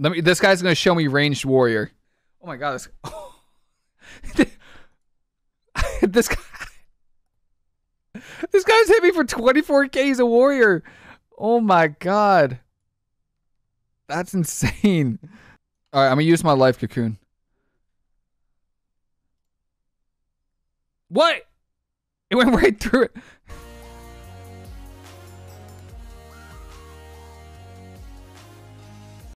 Let me. This guy's gonna show me ranged warrior. Oh my god. This. this guy. This guy's hit me for 24k. He's a warrior. Oh my god. That's insane. All right, I'm gonna use my life cocoon. What? It went right through it.